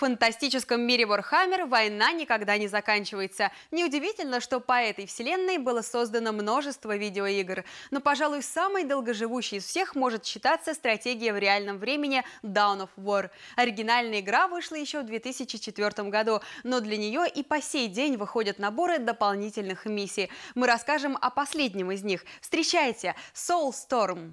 фантастическом мире Warhammer война никогда не заканчивается. Неудивительно, что по этой вселенной было создано множество видеоигр. Но, пожалуй, самой долгоживущей из всех может считаться стратегия в реальном времени Dawn of War. Оригинальная игра вышла еще в 2004 году, но для нее и по сей день выходят наборы дополнительных миссий. Мы расскажем о последнем из них. Встречайте, Soulstorm.